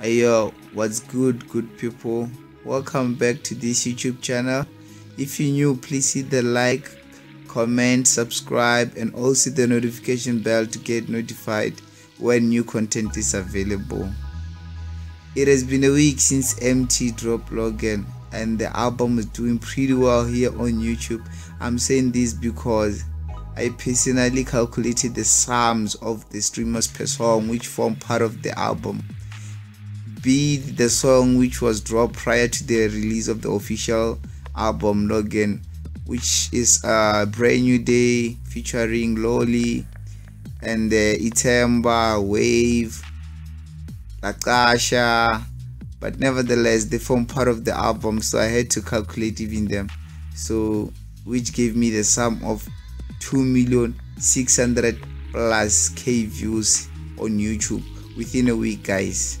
Yo, what's good, good people? Welcome back to this YouTube channel. If you're new, please hit the like, comment, subscribe, and also the notification bell to get notified when new content is available. It has been a week since Emtee dropped Logan, and the album is doing pretty well here on YouTube. I'm saying this because I personally calculated the sums of the streamers per song which form part of the album. Be the song which was dropped prior to the release of the official album Logan, which is a brand new day featuring Loli and the Itemba, Wave, Lakasha, but nevertheless they form part of the album, so I had to calculate even them. So which gave me the sum of 2 million 600 plus k views on youtube within a week guys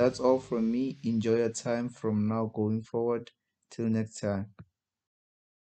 That's all from me. Enjoy your time from now going forward. Till next time.